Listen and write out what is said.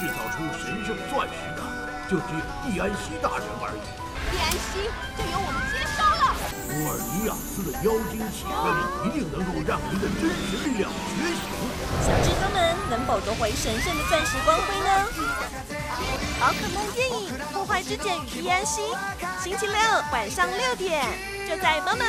制造出神圣钻石的，就只有蒂安西大人而已。蒂安西，就由我们接收了。乌尔尼亚斯的妖精起源一定能够让您的真实力量觉醒。小蜘蛛们能否夺回神圣的钻石光辉呢？宝可梦电影《破坏之剑与蒂安西》，星期六晚上六点，就在某某。